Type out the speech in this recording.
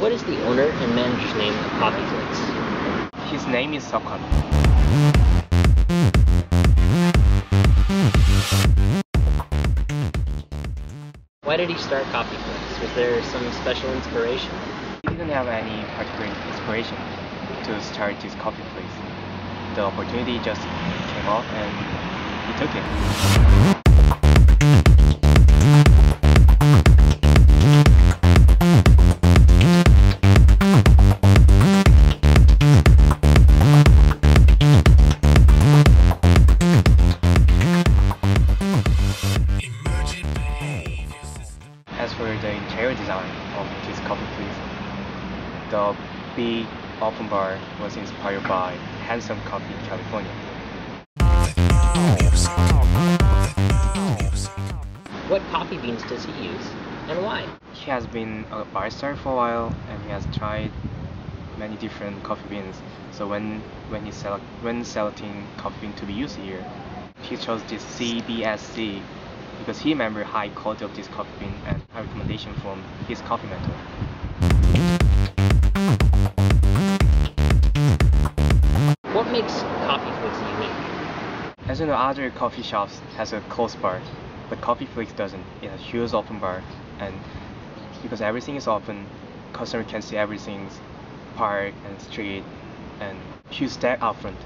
What is the owner and manager's name of Coffee Flix? His name is Sokon. Why did he start Coffee Flix? Was there some special inspiration? He didn't have any particular inspiration to start this coffee place. The opportunity just came up and he took it. For the interior design of this coffee place, the big open bar was inspired by Handsome Coffee in California. What coffee beans does he use, and why? He has been a barista for a while and he has tried many different coffee beans. So when when he select when selecting coffee bean to be used here, he chose this CBSC because he remembered high quality of this coffee bean and high recommendation from his coffee mentor. What makes Coffee Flix unique? As you know, other coffee shops has a closed bar, but Coffee Flix doesn't. It has huge open bar, and because everything is open, customer can see everything's park and street, and huge stack out front.